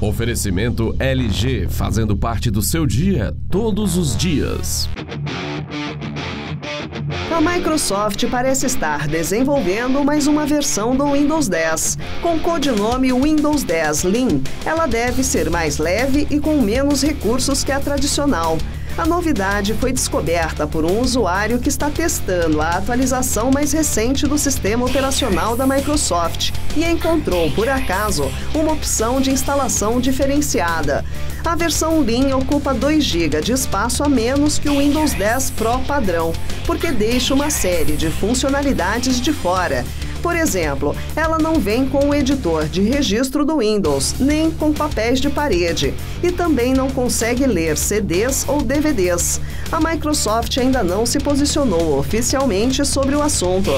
Oferecimento LG, fazendo parte do seu dia todos os dias. A Microsoft parece estar desenvolvendo mais uma versão do Windows 10. Com o codinome Windows 10 Lean, ela deve ser mais leve e com menos recursos que a tradicional. A novidade foi descoberta por um usuário que está testando a atualização mais recente do sistema operacional da Microsoft e encontrou, por acaso, uma opção de instalação diferenciada. A versão Lean ocupa 2 GB de espaço a menos que o Windows 10 Pro padrão, porque deixa uma série de funcionalidades de fora. Por exemplo, ela não vem com o editor de registro do Windows, nem com papéis de parede, e também não consegue ler CDs ou DVDs. A Microsoft ainda não se posicionou oficialmente sobre o assunto.